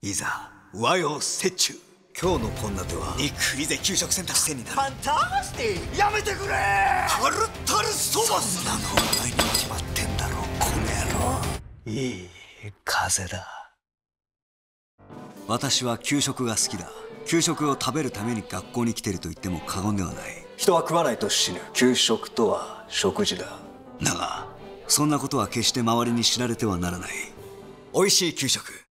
いざ和洋折衷。今日の献立は肉いぜ給食センター。癖になるファンタスティやめてくれタルタルソースそんなの。お前に決まってんだろこの野郎。いい風だ。私は給食が好きだ。給食を食べるために学校に来てると言っても過言ではない。人は食わないと死ぬ。給食とは食事だ。だがそんなことは決して周りに知られてはならない。美味しい給食。